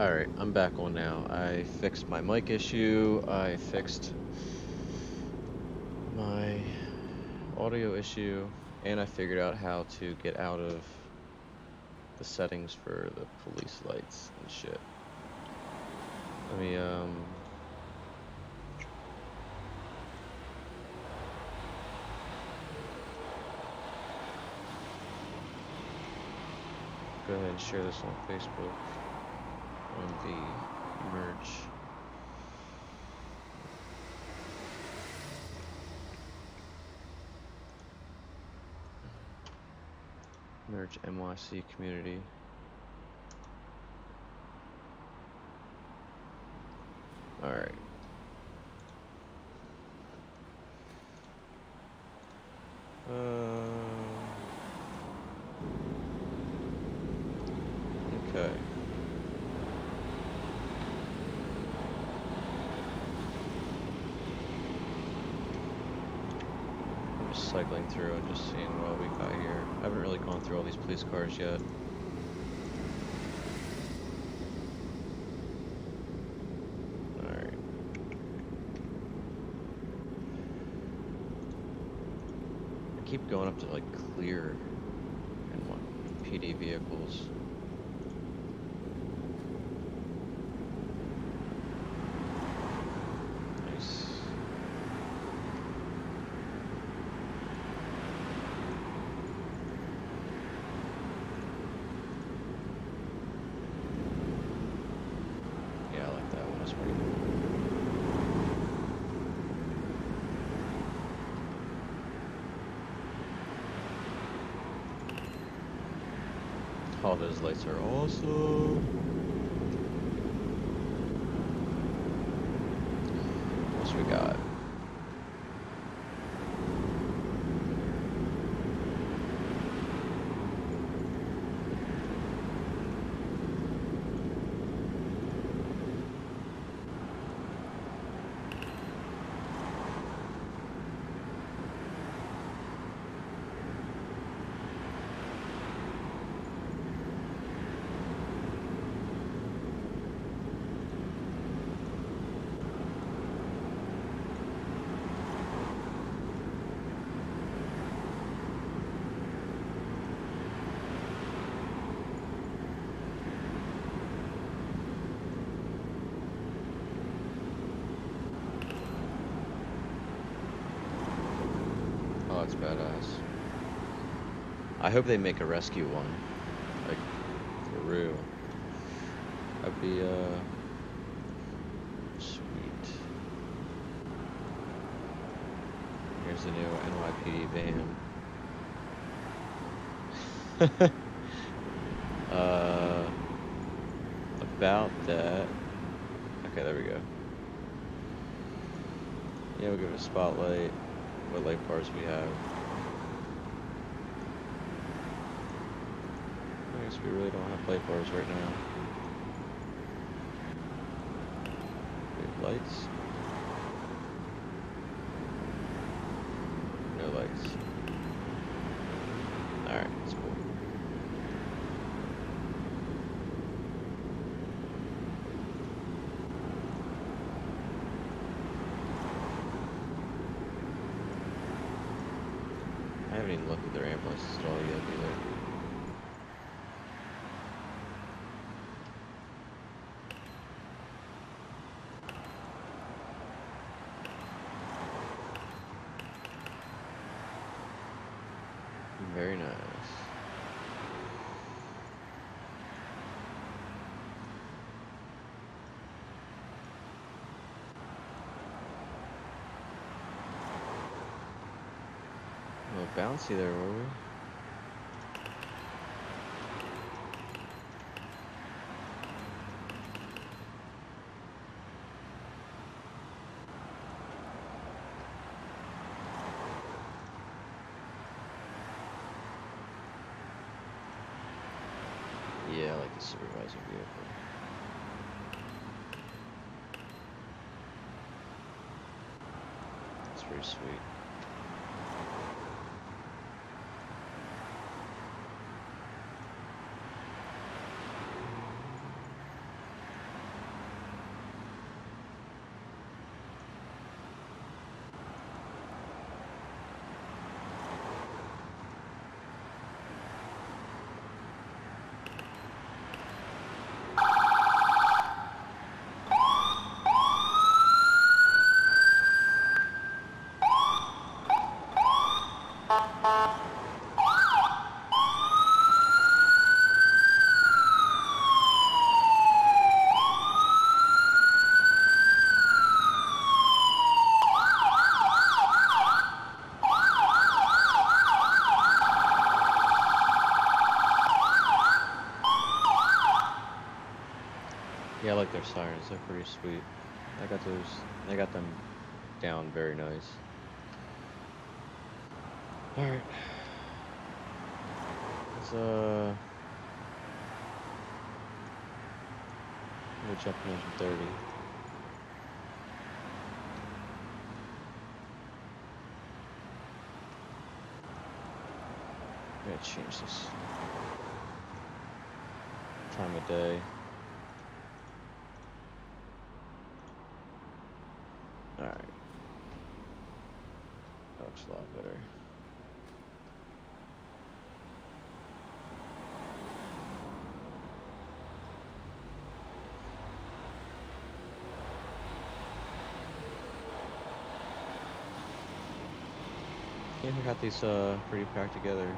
Alright, I'm back on now. I fixed my mic issue, I fixed my audio issue, and I figured out how to get out of the settings for the police lights and shit. Let me, um... Go ahead and share this on Facebook the merge. EmergeNYC community. Alright. Um, okay. I'm cycling through and just seeing what we got here. I haven't really gone through all these police cars yet. Alright. I keep going up to like clear and what PD vehicles. Nice. Yeah, I like that one. That's pretty cool. All those lights are awesome. What else we got? Oh, that's badass. I hope they make a rescue one. Like, for real. That'd be, uh, sweet. Here's the new NYPD van. uh, about that. Okay, there we go. Yeah, we'll give it a spotlight. What light bars we have. I guess we really don't have light bars right now. We have lights. No lights. Alright, that's cool. I haven't even looked at their ambulance stall yet either. Very nice. A little bouncy there, were we? Yeah, I like the supervisor vehicle. It's pretty sweet. Like their sirens. They're pretty sweet. I got those. I got them down very nice. All right. Let's uh. We'll jump to engine 30. I'm gonna change this time of day. Alright. Looks a lot better. Yeah, we got these uh pretty packed together.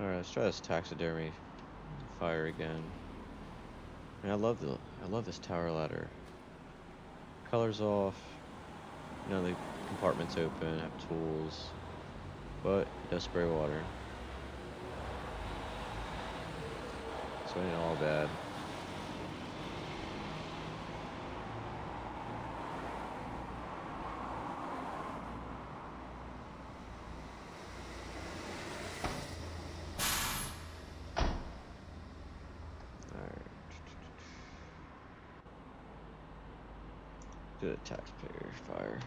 Alright, let's try this taxpayer fire again. And I love the I love this tower ladder. Colors off. Know the compartments open, have tools. But it does spray water. So it ain't all bad. Alright. The taxpayer fire.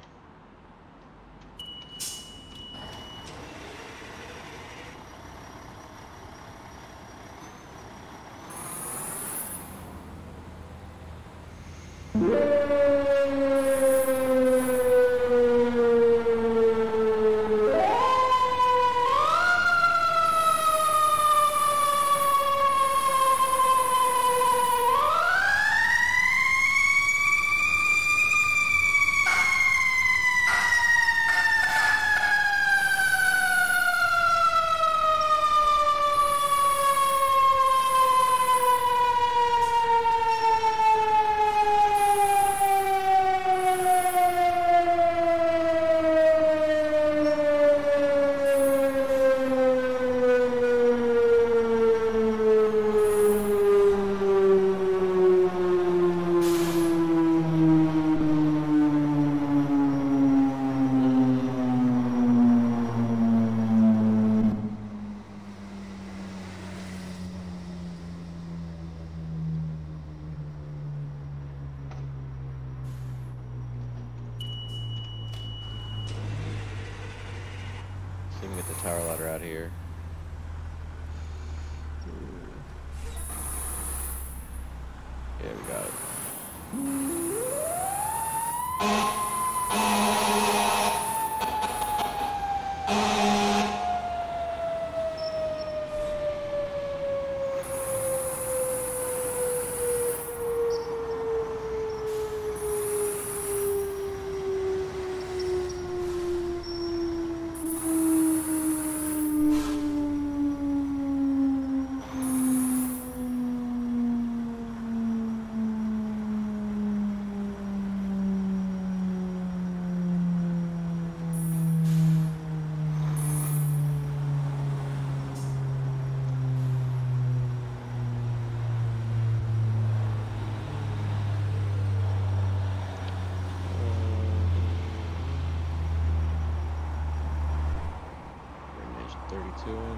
32 in.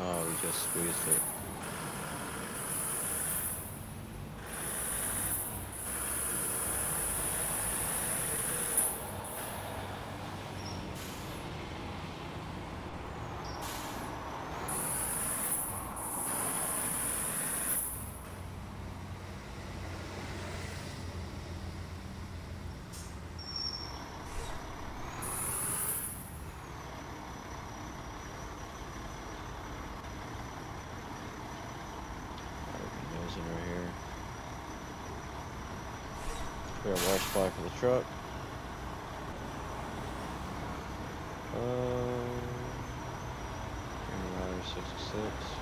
Oh, we just squeezed it. Spare wash supply for the truck. Um, 66.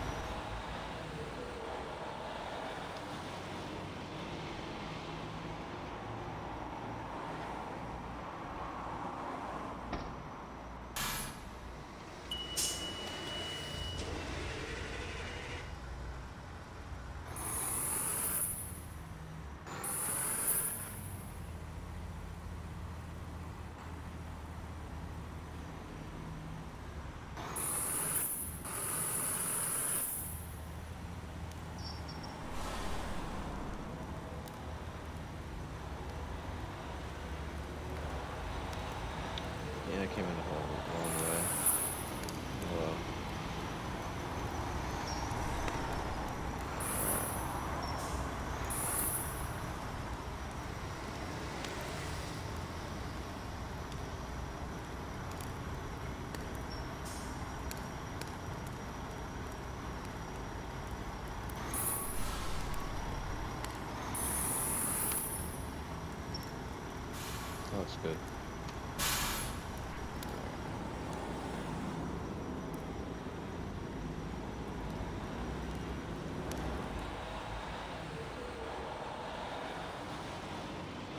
Yeah, I came in the whole wrong way. Well. That looks good.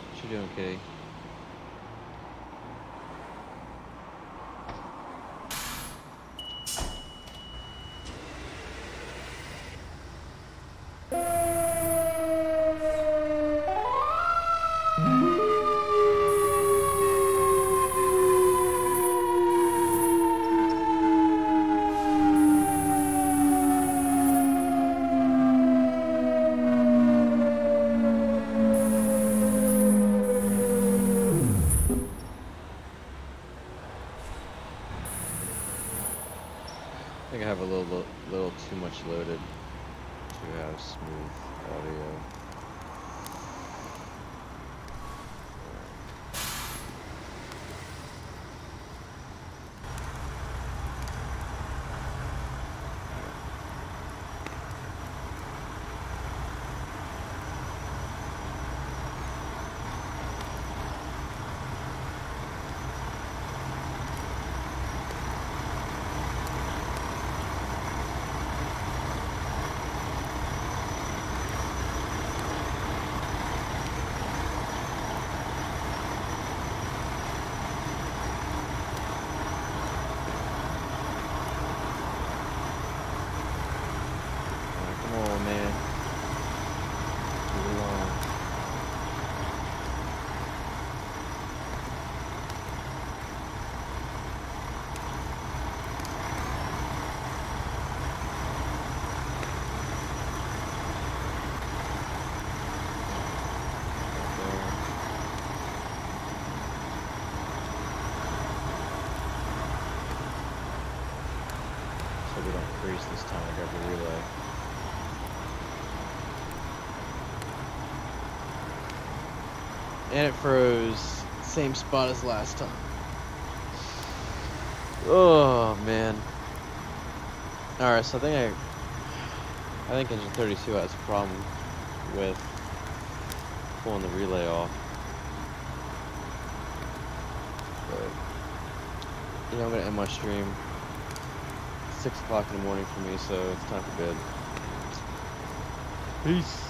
What you doing, I think I have a little, little too much loaded to have smooth audio. Alright, come on, man. Move along. Right there. So we don't freeze this time I grab the relay. And it froze. Same spot as last time. Oh man. Alright, so I think I I think engine 32 has a problem with pulling the relay off. But you know I'm gonna end my stream. Six o'clock in the morning for me, so it's time for bed. Peace.